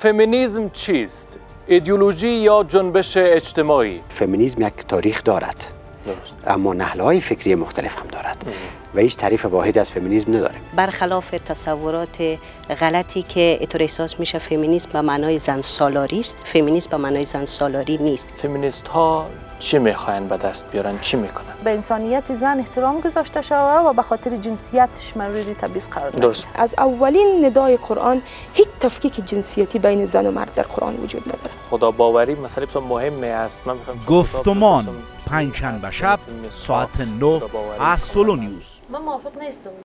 فمینیزم چیست؟ ایدئولوژی یا جنبش اجتماعی؟ فمینیزم یک تاریخ دارد. درست. اما نحله های فکری مختلف هم دارد. و هیچ تعریف واحد از فمینیزم نداریم. برخلاف تصورات غلطی که اطور احساس میشه فمینیسم به معنای زن سالاری است فمینیسم به معنای زن سالاری نیست. فمینیست ها چی می‌خواین به دست بیارن؟ چی می‌کنن؟ به انسانیت زن احترام گذاشته شود و به خاطر جنسیتش مورد تبعیض قرار. درست. از اولین ندای قرآن هیچ تفکیک جنسیتی بین زن و مرد در قرآن وجود نداره. خدا باوری مسئله بسیار مهمه است. من گفتمان. پنجشنبه. شب ساعت 9 خدا باوری. از سولو نیوز. من موافق نیستم.